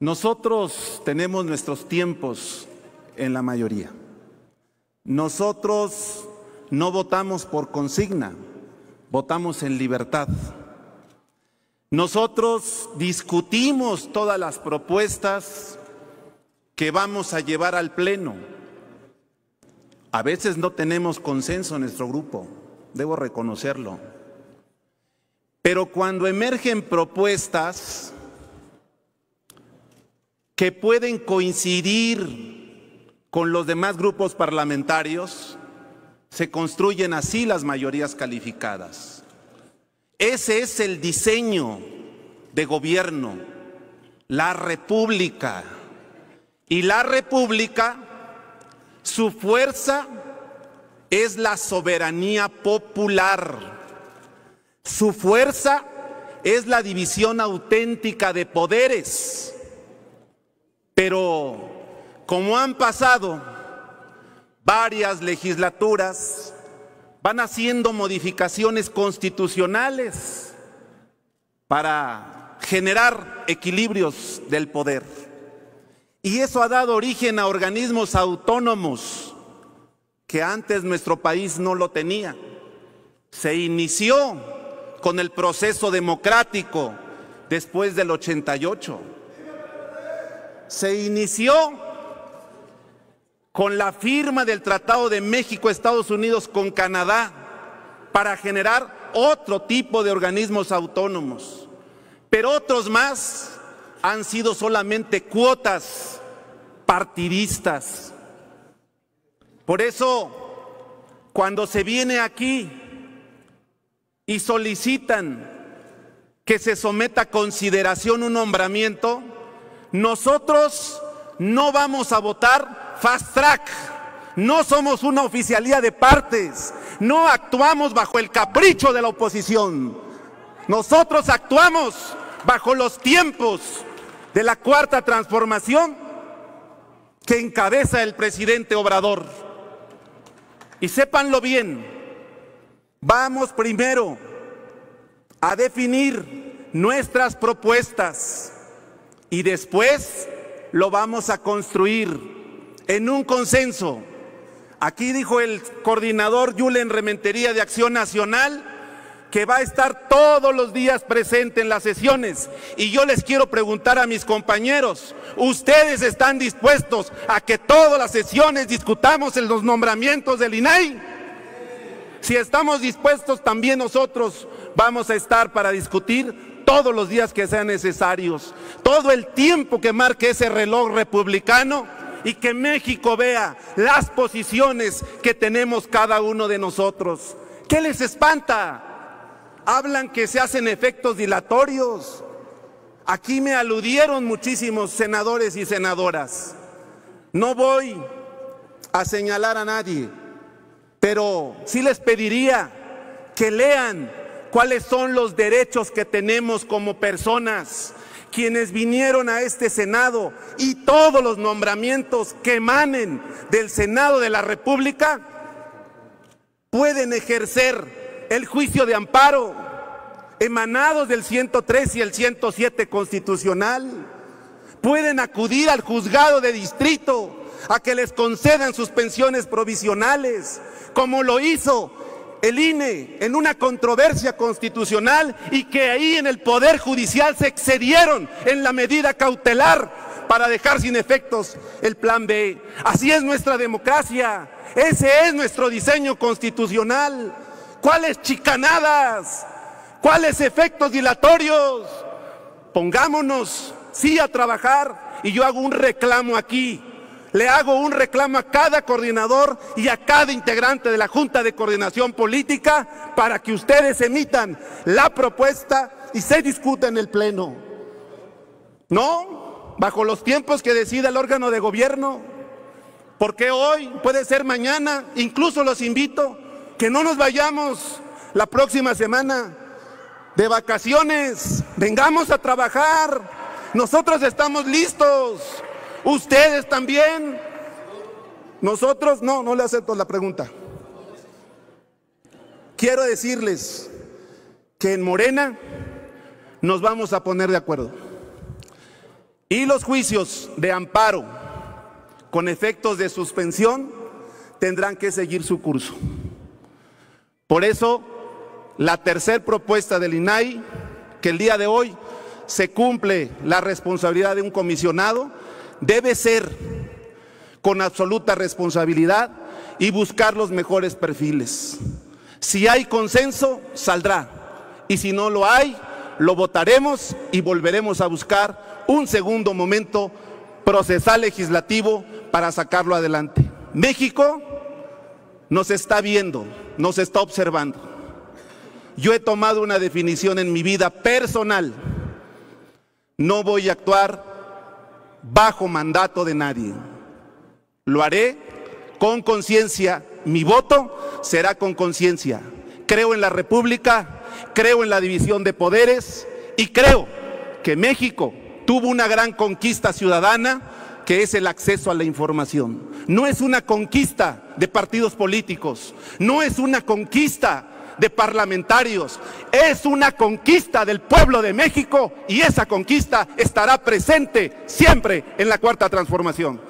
Nosotros tenemos nuestros tiempos en la mayoría. Nosotros no votamos por consigna, votamos en libertad. Nosotros discutimos todas las propuestas que vamos a llevar al Pleno. A veces no tenemos consenso en nuestro grupo, debo reconocerlo. Pero cuando emergen propuestas que pueden coincidir con los demás grupos parlamentarios, se construyen así las mayorías calificadas. Ese es el diseño de gobierno, la república. Y la república, su fuerza es la soberanía popular. Su fuerza es la división auténtica de poderes. Pero como han pasado varias legislaturas, van haciendo modificaciones constitucionales para generar equilibrios del poder. Y eso ha dado origen a organismos autónomos que antes nuestro país no lo tenía. Se inició con el proceso democrático después del 88 se inició con la firma del Tratado de México-Estados Unidos con Canadá para generar otro tipo de organismos autónomos. Pero otros más han sido solamente cuotas partidistas. Por eso, cuando se viene aquí y solicitan que se someta a consideración un nombramiento, nosotros no vamos a votar fast track. No somos una oficialía de partes. No actuamos bajo el capricho de la oposición. Nosotros actuamos bajo los tiempos de la cuarta transformación que encabeza el presidente Obrador. Y sépanlo bien, vamos primero a definir nuestras propuestas y después lo vamos a construir en un consenso. Aquí dijo el coordinador Yulen Rementería de Acción Nacional que va a estar todos los días presente en las sesiones. Y yo les quiero preguntar a mis compañeros, ¿ustedes están dispuestos a que todas las sesiones discutamos en los nombramientos del INAI? Si estamos dispuestos, también nosotros vamos a estar para discutir todos los días que sean necesarios, todo el tiempo que marque ese reloj republicano y que México vea las posiciones que tenemos cada uno de nosotros. ¿Qué les espanta? Hablan que se hacen efectos dilatorios. Aquí me aludieron muchísimos senadores y senadoras. No voy a señalar a nadie, pero sí les pediría que lean cuáles son los derechos que tenemos como personas, quienes vinieron a este Senado y todos los nombramientos que emanen del Senado de la República pueden ejercer el juicio de amparo emanados del 103 y el 107 constitucional. Pueden acudir al juzgado de distrito a que les concedan sus pensiones provisionales, como lo hizo el INE en una controversia constitucional y que ahí en el Poder Judicial se excedieron en la medida cautelar para dejar sin efectos el plan B. Así es nuestra democracia, ese es nuestro diseño constitucional. ¿Cuáles chicanadas? ¿Cuáles efectos dilatorios? Pongámonos, sí, a trabajar y yo hago un reclamo aquí le hago un reclamo a cada coordinador y a cada integrante de la Junta de Coordinación Política para que ustedes emitan la propuesta y se discuta en el Pleno. No, bajo los tiempos que decida el órgano de gobierno, porque hoy, puede ser mañana, incluso los invito que no nos vayamos la próxima semana de vacaciones, vengamos a trabajar, nosotros estamos listos. Ustedes también. Nosotros, no, no le acepto la pregunta. Quiero decirles que en Morena nos vamos a poner de acuerdo. Y los juicios de amparo con efectos de suspensión tendrán que seguir su curso. Por eso, la tercera propuesta del INAI, que el día de hoy se cumple la responsabilidad de un comisionado, debe ser con absoluta responsabilidad y buscar los mejores perfiles. Si hay consenso, saldrá. Y si no lo hay, lo votaremos y volveremos a buscar un segundo momento procesal legislativo para sacarlo adelante. México nos está viendo, nos está observando. Yo he tomado una definición en mi vida personal. No voy a actuar bajo mandato de nadie. Lo haré con conciencia. Mi voto será con conciencia. Creo en la República, creo en la división de poderes y creo que México tuvo una gran conquista ciudadana que es el acceso a la información. No es una conquista de partidos políticos, no es una conquista de parlamentarios, es una conquista del pueblo de México y esa conquista estará presente siempre en la cuarta transformación.